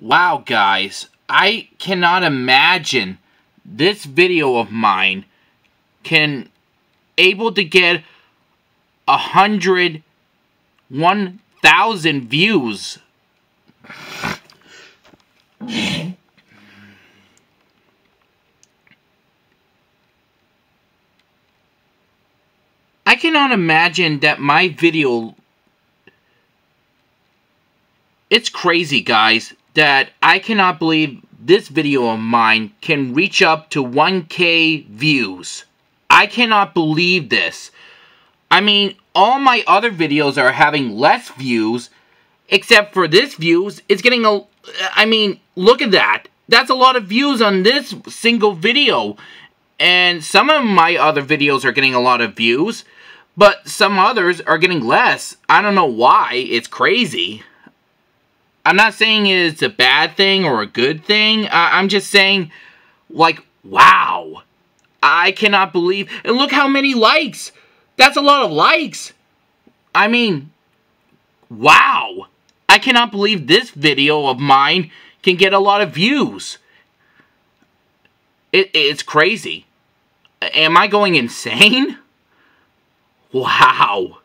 Wow, guys, I cannot imagine this video of mine can able to get a hundred, one thousand views. I cannot imagine that my video it's crazy, guys, that I cannot believe this video of mine can reach up to 1k views. I cannot believe this. I mean, all my other videos are having less views, except for this views, it's getting a... I mean, look at that. That's a lot of views on this single video. And some of my other videos are getting a lot of views, but some others are getting less. I don't know why. It's crazy. I'm not saying it's a bad thing or a good thing. I'm just saying, like, wow. I cannot believe. And look how many likes. That's a lot of likes. I mean, wow. I cannot believe this video of mine can get a lot of views. It, it's crazy. Am I going insane? Wow.